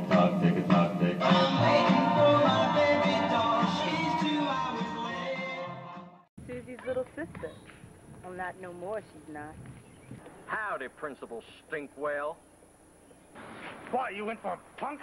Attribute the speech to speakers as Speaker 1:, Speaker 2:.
Speaker 1: tick tock, tick tock, tick.
Speaker 2: Susie's little sister. Well, not no more, she's not.
Speaker 3: Howdy, Principal Stinkwell. Why,
Speaker 4: What, you went for punk?